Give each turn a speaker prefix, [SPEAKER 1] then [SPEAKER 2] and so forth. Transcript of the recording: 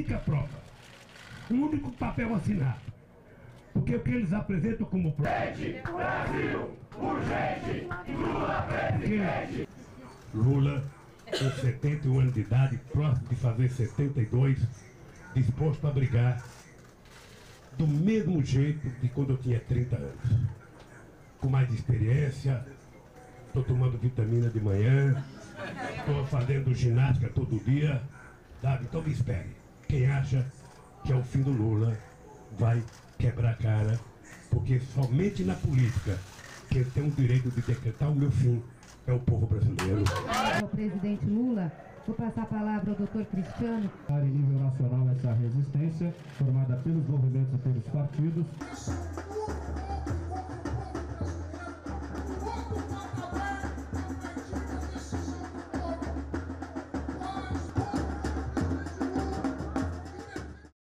[SPEAKER 1] única prova, o único papel assinado. Porque o que eles apresentam como prova.
[SPEAKER 2] Brasil, urgente, Lula presidente.
[SPEAKER 1] Lula, com 71 anos de idade, próximo de fazer 72, disposto a brigar do mesmo jeito de quando eu tinha 30 anos. Com mais experiência, estou tomando vitamina de manhã, estou fazendo ginástica todo dia. Sabe? Então me espere. Quem acha que é o fim do Lula vai quebrar a cara, porque somente na política quem tem o direito de decretar o meu fim é o povo brasileiro.
[SPEAKER 3] O presidente Lula, vou passar a palavra ao doutor Cristiano.
[SPEAKER 4] Em nível nacional, essa resistência, formada pelos movimentos e pelos partidos.